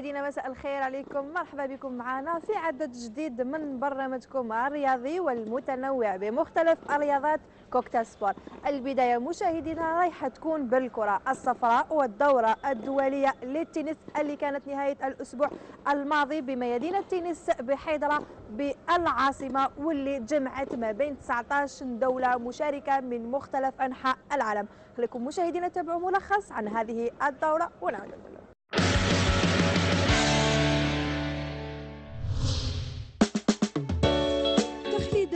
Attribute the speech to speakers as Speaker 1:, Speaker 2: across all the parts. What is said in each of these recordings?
Speaker 1: مشاهدينا مساء الخير عليكم. مرحبا بكم معنا في عدد جديد من برنامجكم الرياضي والمتنوع بمختلف الرياضات cocktail sport البداية مشاهدينا رايحة تكون بالكرة الصفراء والدورة الدولية للتنس اللي كانت نهاية الأسبوع الماضي بميادين التنس بحيدرة بالعاصمة واللي جمعت ما بين 19 دولة مشاركة من مختلف أنحاء العالم. خليكم مشاهدينا تابعوا ملخص عن هذه الدورة ونعود لكم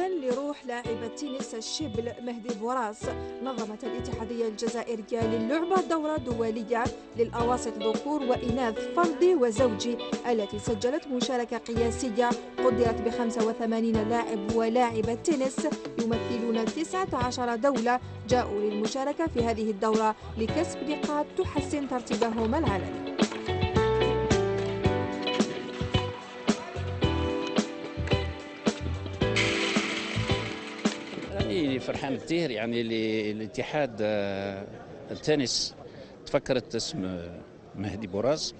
Speaker 1: لروح لاعب التنس الشبل مهدي بوراس نظمت الاتحادية الجزائرية للعبة دورة دولية للأواسط ذكور وإناث فردي وزوجي التي سجلت مشاركة قياسية قدرت ب 85 لاعب ولاعبة تنس يمثلون 19 دولة جاءوا للمشاركة في هذه الدورة لكسب نقاط تحسن ترتيبهم العالمي.
Speaker 2: فرحان كثير يعني الاتحاد آه، التنس تفكرت اسم مهدي بوراس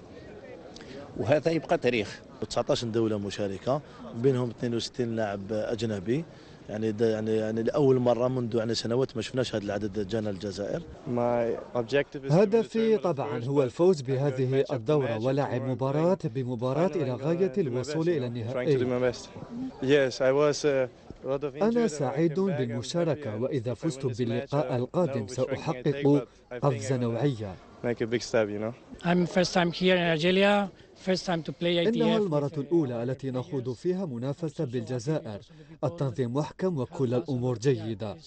Speaker 2: وهذا يبقى تاريخ.
Speaker 3: 19 دولة مشاركة بينهم 62 لاعب أجنبي. يعني ده يعني يعني لأول مرة منذ يعني سنوات ما شفناش هذا العدد جانا الجزائر.
Speaker 4: هدفي طبعا هو الفوز بهذه الدورة ولعب مباراة بمباراة إلى غاية الوصول إلى النهائي. أنا سعيد بالمشاركة وإذا فزت باللقاء القادم سأحقق قفزة نوعية. إنها. المرة الأولى التي نخوض فيها منافسة بالجزائر. التنظيم محكم وكل الأمور جيدة.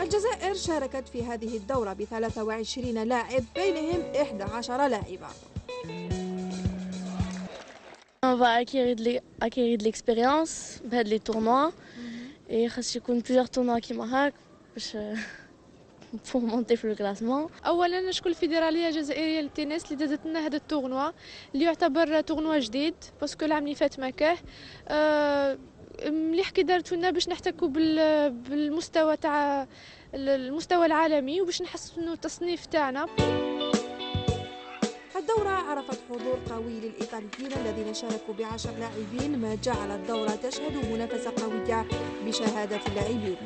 Speaker 1: الجزائر شاركت في هذه الدورة ب 23 لاعب بينهم 11 لاعبة
Speaker 5: On va acquérir de acquérir de l'expérience بهاد لي tournois. Et خاص يكون plusieurs tournois كيما هاك باش pour monter في ال classement
Speaker 6: اولا نشكر الفيدرالية الجزائرية للتنس اللي دازت لنا هذا ال tournoi اللي يعتبر tournoi جديد parce que العام اللي فات ما كانش. آه، مليح كي دارتو لنا باش نحتكوا بال- بالمستوى تاع المستوى العالمي وباش نحسنوا التصنيف تاعنا.
Speaker 1: الدورة عرفت حضور قوي للإيطاليين الذين شاركوا بعشر لاعبين ما جعل الدورة تشهد منافسة قوية بشهادة اللاعبين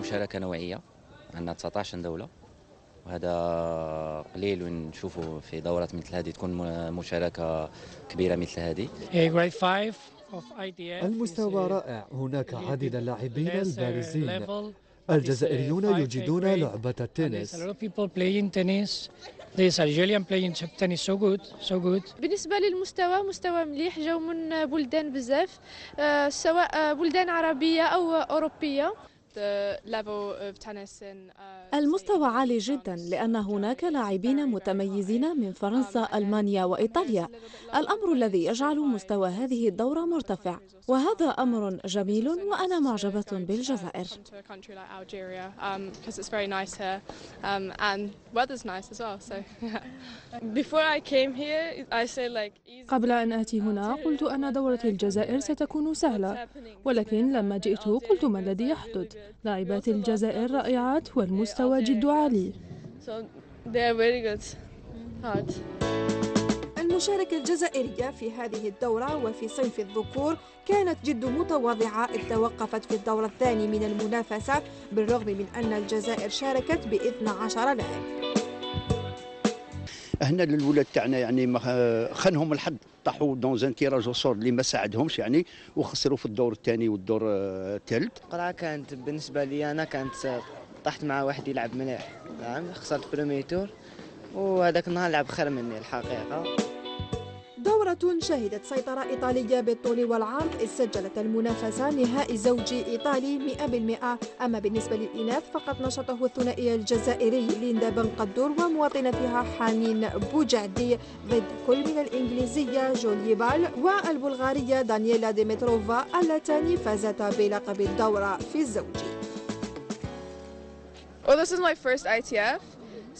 Speaker 7: مشاركة نوعية عندنا 19 دولة وهذا قليل وين نشوفوا في دورات مثل هذه تكون مشاركة كبيرة مثل هذه
Speaker 8: A grade 5 of ITF.
Speaker 4: المستوى رائع هناك
Speaker 8: bit
Speaker 4: اللاعبين البارزين. الجزائريون
Speaker 8: It's a 5A
Speaker 4: يجيدون. لعبة التنس.
Speaker 6: بالنسبة للمستوى مستوى مليح جاو من بلدان بزاف آه، سواء بلدان عربية أو أوروبية
Speaker 9: المستوى عالي جدا لأن هناك لاعبين متميزين من فرنسا، ألمانيا وإيطاليا. الأمر الذي يجعل مستوى هذه الدورة مرتفع وهذا أمر جميل وأنا معجبة بالجزائر.
Speaker 10: قبل أن آتي هنا قلت أن دورة الجزائر ستكون سهلة ولكن لما جئت قلت ما الذي يحدث. لاعبات الجزائر رائعات والمستوى جد عالي.
Speaker 1: المشاركة الجزائرية في هذه الدورة وفي صنف الذكور كانت جد متواضعة إذ توقفت في الدور الثاني من المنافسة بالرغم من أن الجزائر شاركت ب 12 لاعب.
Speaker 11: هنا الولاد تاعنا يعني خانهم الحظ طاحوا دون زان تيراج وصور اللي ما ساعدهمش يعني وخسروا في الدور الثاني والدور آه، الثالث.
Speaker 12: القرعة كانت بالنسبة لي أنا كانت طحت مع واحد يلعب مليح. نعم خسرت premier tour وهذاك النهار لعب خير مني الحقيقة.
Speaker 1: دورة شهدت سيطرة إيطالية بالطول والعرض إذ سجلت المنافسة نهائي زوجي إيطالي 100% أما بالنسبة للإناث فقد نشطه الثنائي الجزائري ليندا بن قدور ومواطنتها حنين بوجعدي ضد كل من الإنجليزية جولي بال والبلغارية دانييلا ديمتروفا اللتان فازتا بلقب الدورة في الزوجي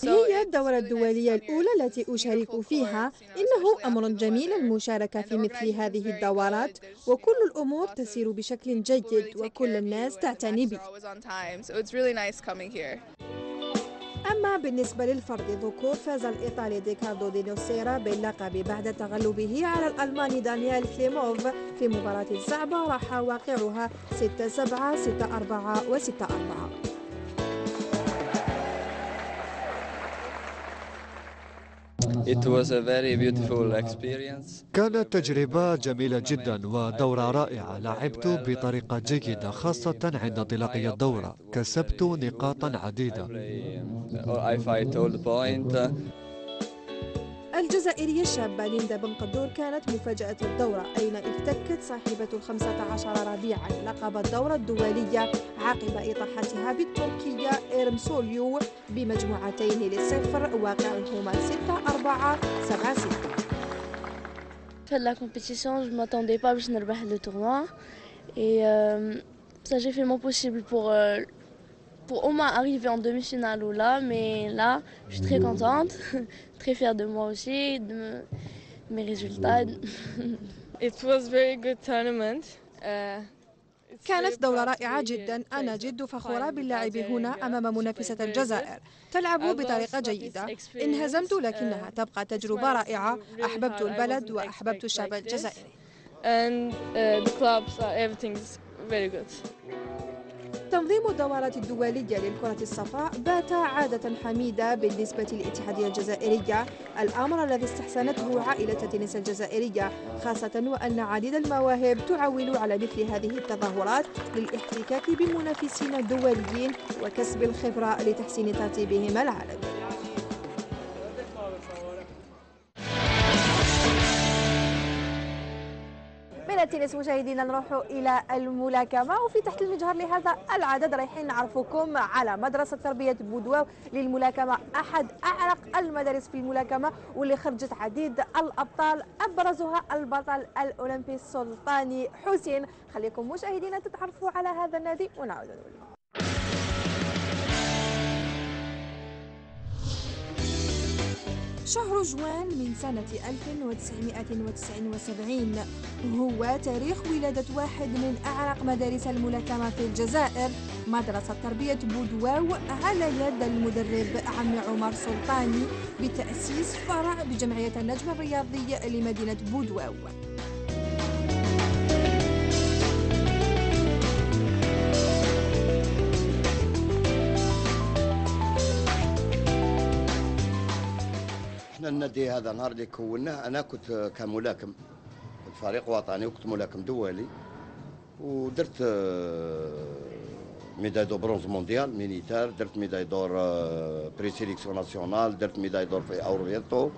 Speaker 1: هي الدورة الدولية الأولى التي أشارك فيها. إنه أمر جميل المشاركة في مثل هذه الدورات وكل الأمور تسير بشكل جيد وكل الناس تعتني بي. أما بالنسبة للفرد الذكور فاز الإيطالي ريكاردو دي نوسيرا باللقب بعد تغلبه على الألماني دانيال كليموف في مباراة صعبة راح واقعها 6-7 6-4
Speaker 13: و 6-4
Speaker 4: كانت تجربة جميلة جدا ودورة رائعة. لعبت بطريقة جيدة خاصة عند انطلاقي الدورة. كسبت نقاطا عديدة.
Speaker 1: الجزائرية الشابة ليندا بن قدور كانت مفاجأة الدورة أين افتكت صاحبة الخمسة عشر ربيعا. لقب الدورة الدولية عقب إطاحتها بالتركية إرمسوليو بمجموعتين لصفر واقعهما 6 4 7 6
Speaker 5: Fait de la compétition, je m'attendais pas باش نربح le tournoi et euh, ça j'ai pour au moins arriver en demi-finale ou là, mais là, je suis très contente, très fière de moi aussi, de me, mes résultats.
Speaker 14: It was very good tournament. Uh,
Speaker 1: كانت دورة رائعة جدا. أنا جد فخورة باللعب هنا أمام منافسة الجزائر. تلعب بطريقة جيدة. إن هزمت لكنها تبقى تجربة رائعة. أحببت البلد وأحببت الشعب الجزائري تنظيم الدورات الدولية للكرة الصفراء بات عادة حميدة بالنسبة للاتحادية الجزائرية. الأمر الذي استحسنته عائلة التنس الجزائرية خاصة وأن عديد المواهب تعول على مثل هذه التظاهرات للاحتكاك بمنافسين دوليين وكسب الخبرة لتحسين ترتيبهم العالمي. التنس مشاهدينا نروح إلى الملاكمة. وفي تحت المجهر لهذا العدد رايحين نعرفكم على مدرسة تربية بودواو للملاكمة. أحد أعرق المدارس في الملاكمة واللي خرجت عديد الأبطال أبرزها البطل الأولمبي السلطاني حسين. خليكم مشاهدينا تتعرفوا على هذا النادي ونعود نقول. شهر جوان من سنة 1979 هو تاريخ ولادة واحد من أعرق مدارس الملاكمة في الجزائر مدرسة تربية بودواو على يد المدرب عمي عمر سلطاني بتأسيس فرع بجمعية النجم الرياضي لمدينة بودواو.
Speaker 11: النادي هذا نهار اللي كوناه أنا كنت كملاكم. كنت فريق وطني وكنت ملاكم دولي ودرت médaille de bronze mondial militaire درت médaille d'or pré-sélection nationale درت médaille d'or في أورينتو.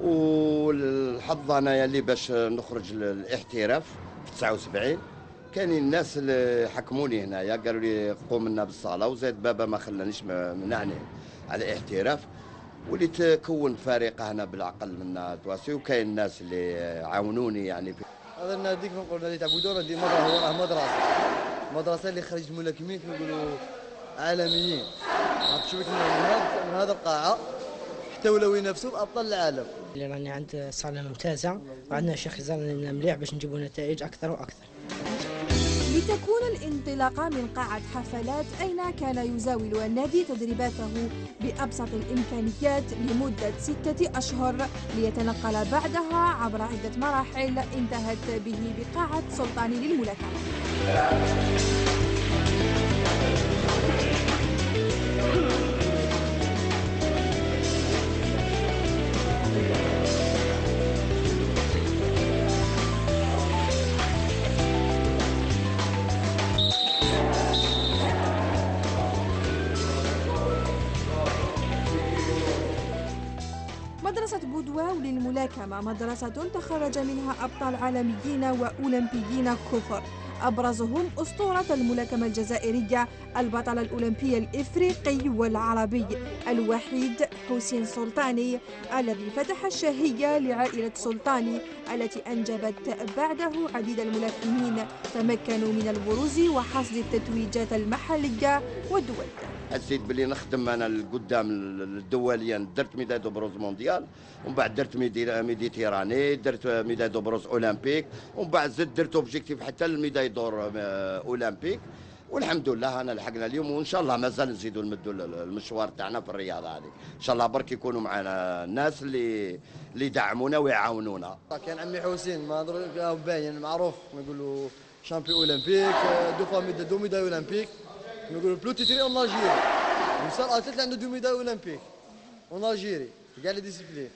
Speaker 11: والحظ انايا اللي باش نخرج للاحتراف في 79 كاينين الناس اللي حكموني هنايا قالوا لي قوم لنا بالصلاه وزاد بابا ما خلانيش منعني على الاحتراف. وليت كونت فريق هنا بالعقل من تواسي وكاين الناس اللي عاونوني يعني في
Speaker 15: هذا النادي كما نادي تاع بودور نادي مدرسة هو راه مدرسة. مدرسة اللي خرجت ملاكمين كما نقولوا عالميين. عرفت شوية من هذا من هذا القاعة حتى ولاو ينافسوا بأبطال العالم.
Speaker 16: اللي راني عند صالة ممتازة وعندنا شيخ زان مليح باش نجيبوا نتائج أكثر وأكثر.
Speaker 1: لتكون الانطلاقة من قاعة حفلات أين كان يزاول النادي تدريباته بأبسط الإمكانيات لمدة ستة أشهر ليتنقل بعدها عبر عدة مراحل انتهت به بقاعة سلطان للملاكمة. للملاكمة مدرسة تخرج منها أبطال عالميين وأولمبيين كثر أبرزهم أسطورة الملاكمة الجزائرية البطل الأولمبي الإفريقي والعربي الوحيد حسين سلطاني الذي فتح الشهية لعائلة سلطاني التي أنجبت بعده عديد الملاكمين. تمكنوا من البروز وحصد التتويجات المحلية والدولية
Speaker 11: حسيت باللي نخدم أنا لقدام الدوليا درت médaille de bronze mondial ومن بعد درت médi- méditerranée درت médaille de bronze olympique ومن بعد زدت درت objectif حتى ال médaille d'or آه، olympique. والحمد لله انا لحقنا اليوم وان شاء الله مازال نزيدوا نمدوا المشوار تاعنا في الرياضه هذه. ان شاء الله برك يكونوا معنا الناس اللي اللي يدعمونا ويعاونونا.
Speaker 15: كان عمي حسين ما باين معروف نقولوا champion olympique deux fois deux médailles olympiques. نقولوا plus titré en Algérie وصل athlète عنده deux médailles olympiques en Algérie كاع les disciplines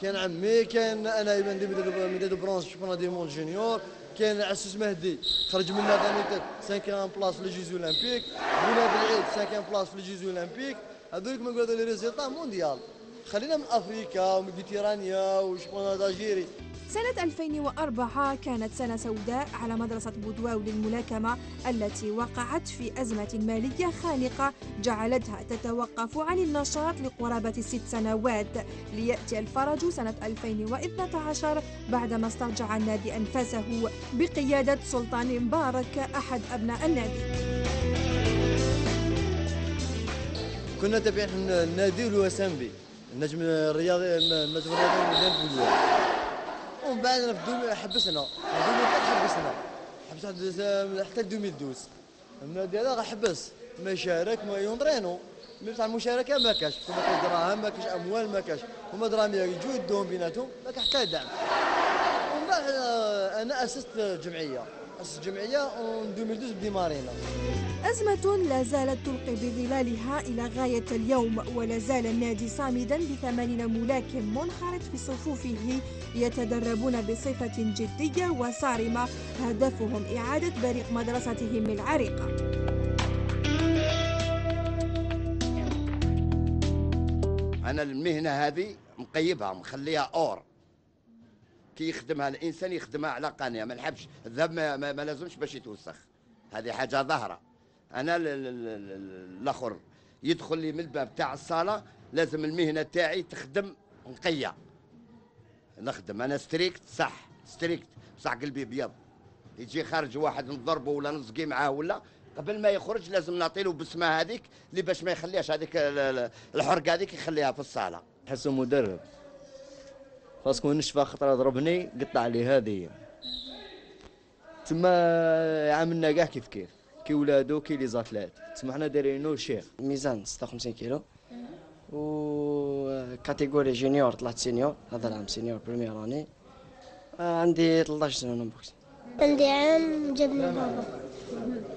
Speaker 15: كان عمي كان أنا des médailles de bronze champion du monde junior كاين عسوس مهدي خرج منا ثاني 5 place في les olympiques بولا بالعيد 5 place في les olympiques هذولك ما نقولوا les résultats mondial خلينا من Afrique و méditerranéen و champion d'Algérie.
Speaker 1: سنة 2004 كانت سنة سوداء على مدرسة بودواو للملاكمة التي وقعت في أزمة مالية خانقة جعلتها تتوقف عن النشاط لقرابة ست سنوات. ليأتي الفرج سنة 2012 بعدما استرجع النادي أنفاسه بقيادة سلطان مبارك أحد أبناء النادي.
Speaker 15: كنا تابعين النادي والوسامبي النجم الرياضي النجم الرياضي مدينة بودواو ومن بعد أنا في حبسنا. حبسنا. حبسنا حتى 2012 النادي هذا حبس ما يشارك ما y'entraîner و mais بتاع المشاركة ما كاش. ما كاش دراهم ما كاش أموال ما كاش. هما دراهم يجوا يدوهم بيناتهم ما كاش حتى دعم. ومن بعد أنا أسست جمعية. اسست جمعيه en 2012 بدي مارينا
Speaker 1: أزمة لا زالت تلقي بظلالها إلى غاية اليوم ولا زال النادي صامدا بثمانين ملاكم منخرط في صفوفه يتدربون بصفة جدية وصارمة. هدفهم إعادة بريق مدرستهم العريقة.
Speaker 11: أنا المهنة هذه مقيبها مخليها أور. كي يخدمها الإنسان يخدمها على قناة ما نحبش الذهب ما, ما, ما لازمش باش يتوسخ. هذه حاجة ظاهرة. أنا الآخر يدخل لي من الباب تاع الصالة لازم المهنة تاعي تخدم نقية. نخدم. أنا strict صح strict صح قلبي أبيض. يجي خارج واحد نضربه ولا نسقي معاه ولا قبل ما يخرج لازم نعطي له بسمه هذيك اللي باش ما يخليهاش هذيك الحرقة هذيك يخليها في الصالة.
Speaker 15: نحسه مدرب. خاصكم نشفى خطره ضربني قطع لي هذه. تما عاملنا كاع كيف كيف. كي ولادو كي les athlètes تسمى حنا دايرينو شيخ.
Speaker 17: ميزان 56 كيلو. و catégorie junior طلعت senior. هذا العام senior première année عندي 13 سنه ن boxe
Speaker 18: عندي عام جابني بابا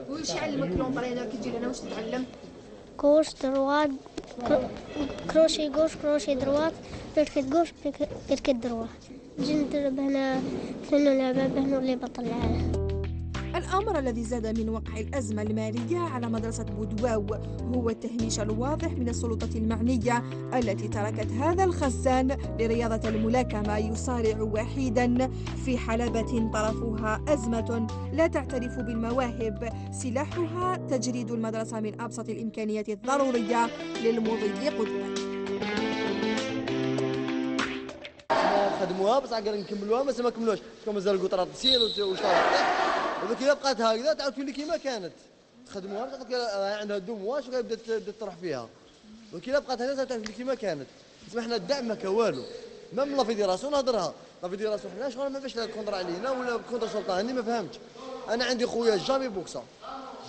Speaker 1: وش يعلمك l'entraîneur كي تجي لنا واش تتعلم؟
Speaker 18: gauche droite crochet gauche crochet droite uppercut gauche uppercut droite نجي ندرب هنا في لعبة بهنا اللي بطل العالم
Speaker 1: الأمر الذي زاد من وقع الأزمة المالية على مدرسة بودواو هو التهميش الواضح من السلطة المعنية التي تركت هذا الخزان لرياضة الملاكمة يصارع وحيدا في حلبة طرفها أزمة لا تعترف بالمواهب. سلاحها تجريد المدرسة من أبسط الإمكانيات الضرورية للمضي قدما.
Speaker 15: خدموها بس عقل نكملوها ما كملوش كما مازال القطرات تسير وشطارات وديك الا بقات هكذا تعاود تولي كيما كانت. تخدموها عندها دو مواش وبدات تروح فيها. ولكن الا بقات هكذا تعاود تولي كيما كانت. تسمح حنا الدعم ما كان والو. ميم لا فيديراسيون نهضرها لا فيديراسيون حنا شغل ما باش لا كونتر علينا ولا كونتر سلطاني ما فهمتش. أنا عندي خويا جامي بوكسا.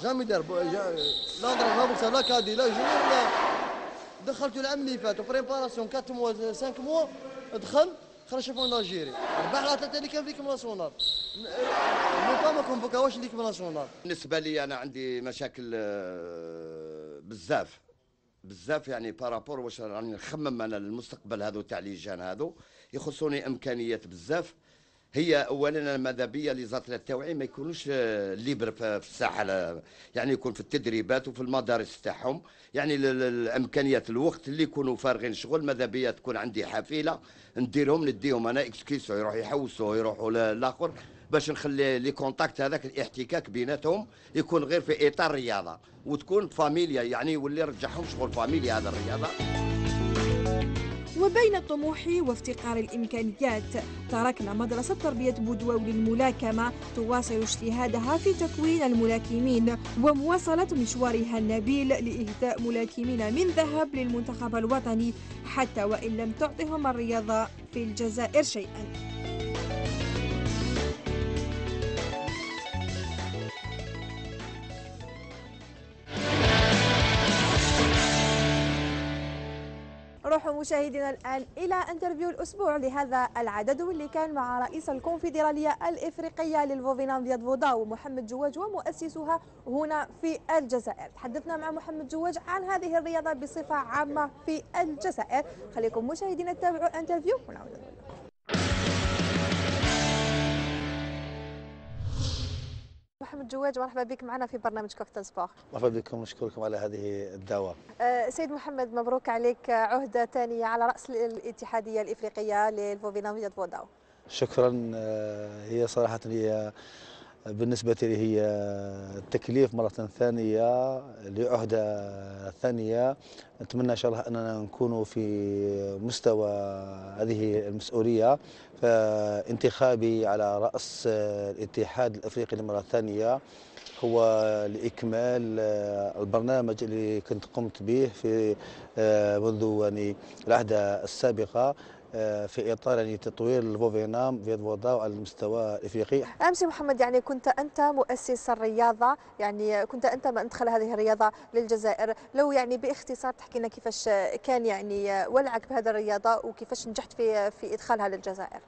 Speaker 15: جامي دار لا ضرب لا بوكسا لا كادي لا جونيور لا. دخلته العام اللي فات بريباراسيون 4 موا 5 موا دخل خرج champion d'Algérie ربح على ثلاثة اللي كان في national national
Speaker 11: بالنسبة لي أنا عندي مشاكل آه، بزاف. بزاف يعني par rapport واش راني نخمم أنا للمستقبل هذو تاع les jeunes هذو يخصوني إمكانيات بزاف. هي اولا ماذا بيا؟ les athlètes التوعي ما يكونوش آه، libres في الساحة يعني يكون في التدريبات وفي المدارس تاعهم. يعني الإمكانيات الوقت اللي يكونوا فارغين شغل ماذا بيا؟ تكون عندي حافلة نديرهم نديهم أنا excusez يروحوا يحوسوا يروحوا للاخر باش نخلي les contacts هذاك الاحتكاك بيناتهم يكون غير في إطار الرياضه وتكون فاميليا يعني يولي يرجعهم شغل فاميليا هذا الرياضة.
Speaker 1: وبين الطموح وافتقار الإمكانيات تركنا مدرسة تربية بودواو للملاكمة تواصل اجتهادها في تكوين الملاكمين ومواصلة مشوارها النبيل لإهداء ملاكمين من ذهب للمنتخب الوطني حتى وإن لم تعطهم الرياضة في الجزائر شيئا. نروح مشاهدينا الآن إلى interview الأسبوع لهذا العدد واللي كان مع رئيس الكونفدرالية الإفريقية للفوفينام فيات فوداو محمد جواج ومؤسسها هنا في الجزائر. تحدثنا مع محمد جواج عن هذه الرياضة بصفة عامة في الجزائر. خليكم مشاهدينا تتابعوا ال interview ونعود محمد جواج مرحبا بك معنا في برنامج Cocktail Sport
Speaker 3: مرحبا بكم ونشكركم على هذه الدعوة.
Speaker 1: أه، سيد محمد مبروك عليك عهدة ثانية على رأس الاتحادية الإفريقية للفوفينام فيات فوداو.
Speaker 3: شكرا. آه، هي صراحة هي بالنسبة لي هي تكليف مرة ثانية لعهدة ثانية. نتمنى إن شاء الله أننا نكون في مستوى هذه المسؤولية. فانتخابي على رأس الاتحاد الأفريقي لمرة ثانية هو لإكمال البرنامج اللي كنت قمت به في منذ يعني العهدة السابقة. آه، في إطار يعني تطوير الفوفينام في فوضا على المستوى الإفريقي.
Speaker 1: أمس محمد يعني كنت أنت مؤسس الرياضة يعني كنت أنت من أدخل هذه الرياضة للجزائر، لو يعني باختصار تحكي لنا كيفاش كان يعني ولعك بهذه الرياضة وكيفاش نجحت في في إدخالها للجزائر.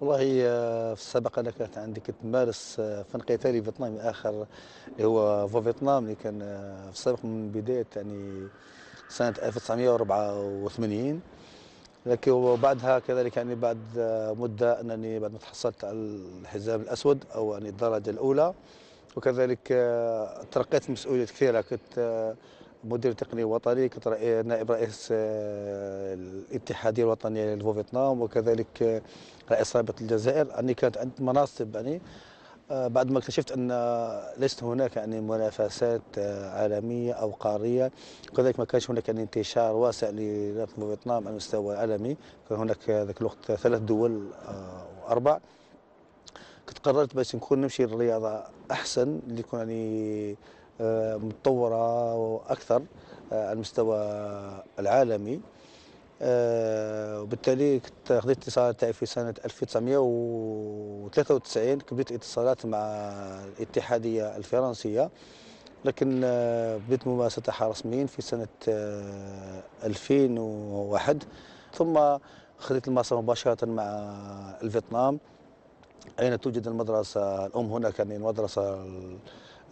Speaker 3: والله آه، في السابق أنا كانت عندي كنت مارس آه، فن قتالي فيتنامي آخر اللي هو فيتنام اللي كان في السابق من بداية يعني سنة 1984 لكن وبعدها كذلك يعني بعد مدة أنني بعد ما تحصلت على الحزام الأسود أو يعني الدرجة الأولى وكذلك آه، ترقيت مسؤوليات كثيرة. كنت آه، مدير تقني وطني كنت نائب رئيس آه، الاتحادية الوطنية للفيتنام وكذلك رئيس رابطة الجزائر. أني كانت عندي مناصب يعني بعد ما اكتشفت أن ليست هناك يعني منافسات آه، عالمية أو قارية وكذلك ما كانش هناك يعني انتشار واسع لرياضه فيتنام على المستوى العالمي. كان هناك ذاك الوقت ثلاث دول آه، وأربع. كنت قررت باش نكون نمشي للرياضة أحسن اللي تكون يعني متطورة وأكثر على المستوى العالمي. آه، وبالتالي كنت خذيت الاتصالات تاعي في سنة 1993 بديت اتصالات مع الاتحادية الفرنسية لكن آه، بديت ممارستها رسميا في سنة 2001 آه، ثم خذيت الماستر مباشرة مع الفيتنام أين توجد المدرسة الأم هناك يعني المدرسة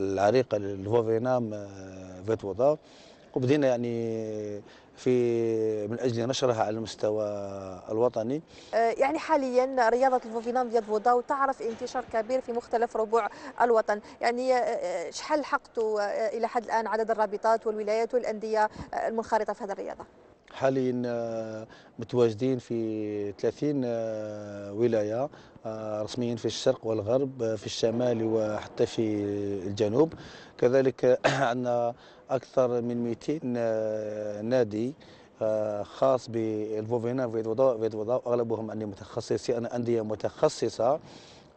Speaker 3: العريقة للفوفينام فيتوضا وبدينا يعني في من أجل نشرها على المستوى الوطني؟
Speaker 1: آه، يعني حاليا رياضة الفوفينام فيات فوداو تعرف انتشار كبير في مختلف ربوع الوطن. يعني آه، آه، شحال لحقتوا إلى حد الآن عدد الرابطات والولايات والأندية المنخرطة في هذه الرياضة؟
Speaker 3: حاليا متواجدين في 30 ولاية رسميا في الشرق والغرب في الشمال وحتى في الجنوب. كذلك عندنا أكثر من 200 آه، نادي آه، خاص بإلفوفينا فيتوضا اغلبهم عندي متخصصين أندية متخصصة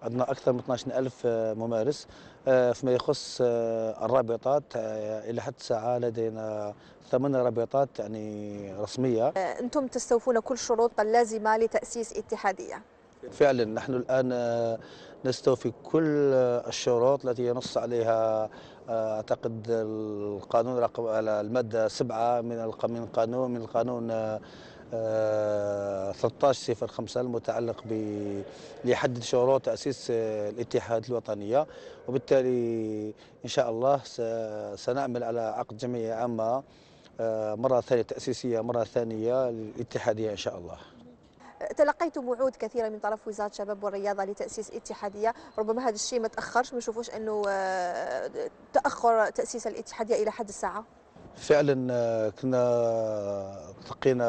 Speaker 3: عندنا أكثر من 12000 آه، ممارس فيما يخص الرابطات إلى حد الساعة لدينا ثمان رابطات يعني رسمية.
Speaker 1: أنتم تستوفون كل الشروط اللازمه لتأسيس اتحادية.
Speaker 3: فعلا نحن الآن نستوفي كل الشروط التي ينص عليها أعتقد القانون رقم المادة 7 من القانون من القانون 13 صفر 5 المتعلق ب ليحدد شروط تأسيس الاتحاد الوطنية. وبالتالي إن شاء الله سنعمل على عقد جمعية عامة آه، مرة ثانية تأسيسية مرة ثانية للاتحادية إن شاء الله.
Speaker 1: تلقيتم وعود كثيرة من طرف وزارة الشباب والرياضة لتأسيس اتحادية. ربما هذا الشيء ما تأخرش ما نشوفوش أنه آه، تأخر تأسيس الاتحادية إلى حد الساعة.
Speaker 3: فعلا آه، كنا تلقينا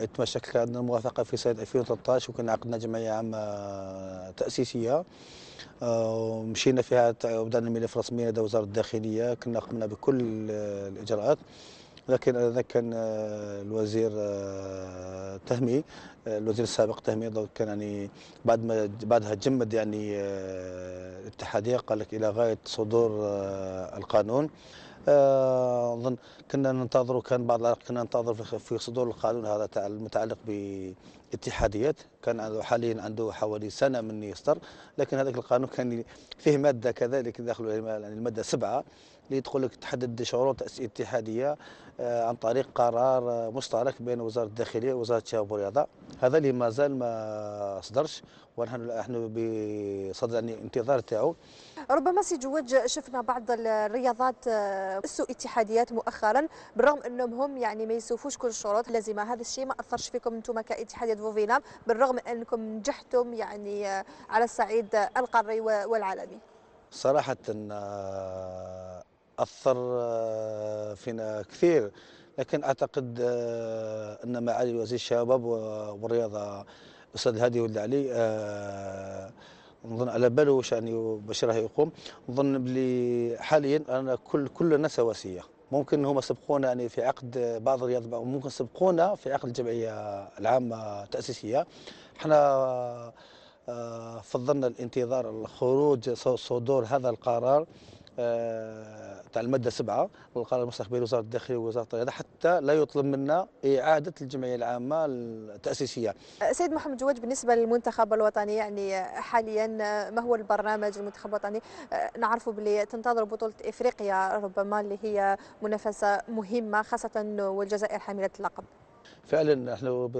Speaker 3: عده مشاكل عندنا موافقه في سنه 2013 وكنا عقدنا عامة تأسيسية. آه، ومشينا فيها وبدأنا الملف رسميا لدى وزارة الداخلية كنا قمنا بكل الإجراءات. لكن هذا كان آه، الوزير آه، تهمي آه، الوزير السابق تهمي كان يعني بعد ما بعدها جمد يعني الاتحادية قال لك إلى غاية صدور القانون. أظن كنا ننتظر كان بعض كنا ننتظر في صدور القانون هذا المتعلق باتحاديات. كان حاليا عنده حوالي سنة من يصدر لكن هذا القانون كان فيه مادة كذلك داخل يعني المادة سبعة. اللي تقول لك تحدد شروط اتحادية آه، عن طريق قرار آه، مشترك بين وزارة الداخلية ووزارة الشباب والرياضة. هذا اللي ما زال ما صدرش ونحن نحن بصدد يعني انتظار تاعو.
Speaker 19: ربما سي جوج شفنا بعض الرياضات آه، اسوا اتحاديات مؤخرا بالرغم إنهم هم يعني ما يسوفوش كل الشروط اللازمة. هذا الشيء ما أثرش فيكم أنتم كاتحادية فوفينا بالرغم إنكم نجحتم يعني آه، على الصعيد القاري والعالمي.
Speaker 3: صراحة آه، أثر آه، فينا كثير. لكن أعتقد آه، أن معالي وزير الشباب والرياضة الاستاذ هادي ولد علي آه، نظن على باله واش يعني باش راه يقوم. نظن بلي حاليا أنا كل كلنا سواسية. ممكن هما سبقونا يعني في عقد بعض الرياض ممكن سبقونا في عقد الجمعية العامة التاسيسيه إحنا فضلنا الانتظار الخروج صدور هذا القرار. تاع المادة سبعة القرار المستخبر بين وزارة الداخلية ووزارة الرياضه حتى لا يطلب منا إعادة الجمعية العامة التأسيسية.
Speaker 19: سيد محمد جواد بالنسبة للمنتخب الوطني يعني حاليا ما هو البرنامج المنتخب الوطني نعرفوا بلي تنتظر بطولة إفريقيا ربما اللي هي منافسة مهمة خاصة والجزائر حاملة اللقب.
Speaker 3: فعلا إحنا.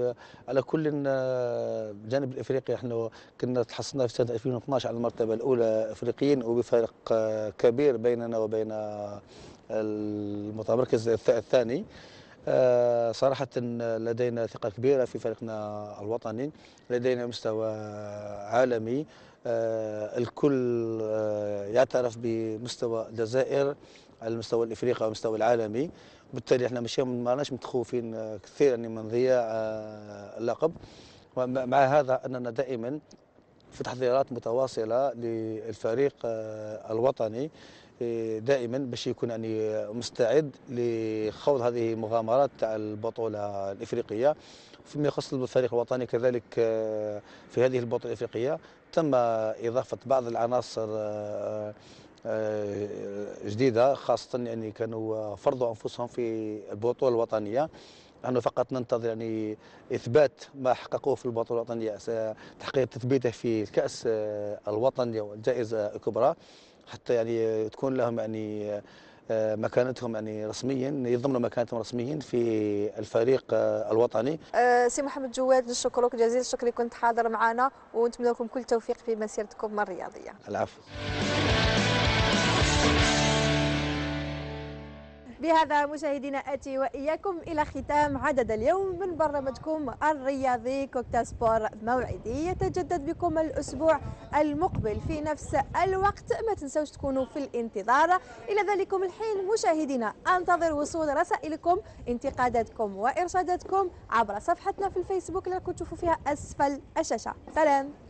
Speaker 3: على كل آه، جانب الإفريقي إحنا كنا تحصلنا في سنة 2012 على المرتبة الأولى افريقيا وبفارق آه، كبير بيننا وبين المتمركز الثاني صراحة لدينا ثقة كبيرة في فريقنا الوطني لدينا مستوى عالمي الكل يعترف بمستوى الجزائر على المستوى الإفريقي والمستوى العالمي. وبالتالي إحنا ماشي ماناش متخوفين كثير يعني من ضياع آه، اللقب. ومع هذا أننا دائما في تحضيرات متواصلة للفريق آه، الوطني آه، دائما باش يكون يعني مستعد لخوض هذه المغامرات تاع البطولة الإفريقية. فيما يخص الفريق الوطني كذلك في هذه البطولة الإفريقية تم إضافة بعض العناصر جديدة خاصة يعني كانوا فرضوا أنفسهم في البطولة الوطنية نحن فقط ننتظر يعني إثبات ما حققوه في البطولة الوطنية تحقيق تثبيته في الكاس الوطني والجائزة الكبرى حتى يعني تكون لهم يعني مكانتهم يعني رسميا يضمنوا مكانتهم رسميا في الفريق الوطني.
Speaker 19: أه سي محمد جواد نشكرك جزيل الشكر كنت حاضر معنا ونتمنى لكم كل توفيق في مسيرتكم الرياضية.
Speaker 3: العفو.
Speaker 19: بهذا مشاهدينا آتي وإياكم إلى ختام عدد اليوم من برنامجكم الرياضي كوكتا سبور موعدي يتجدد بكم الأسبوع المقبل في نفس الوقت. ما تنسوش تكونوا في الانتظار. إلى ذلكم الحين مشاهدينا أنتظر وصول رسائلكم انتقاداتكم وإرشاداتكم عبر صفحتنا في الفيسبوك اللي تشوفوا فيها أسفل الشاشة. سلام.